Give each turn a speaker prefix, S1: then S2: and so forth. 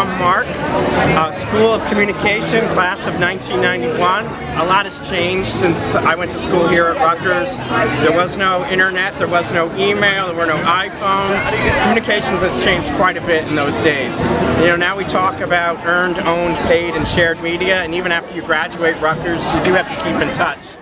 S1: I'm Mark, uh, School of Communication, class of 1991. A lot has changed since I went to school here at Rutgers. There was no internet, there was no email, there were no iPhones. Communications has changed quite a bit in those days. You know, now we talk about earned, owned, paid, and shared media, and even after you graduate Rutgers, you do have to keep in touch.